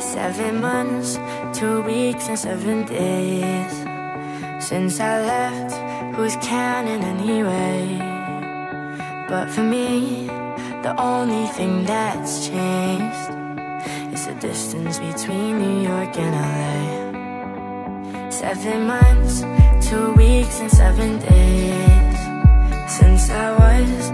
Seven months, two weeks, and seven days since I left. Who's counting anyway? But for me, the only thing that's changed is the distance between New York and LA. Seven months, two weeks, and seven days since I was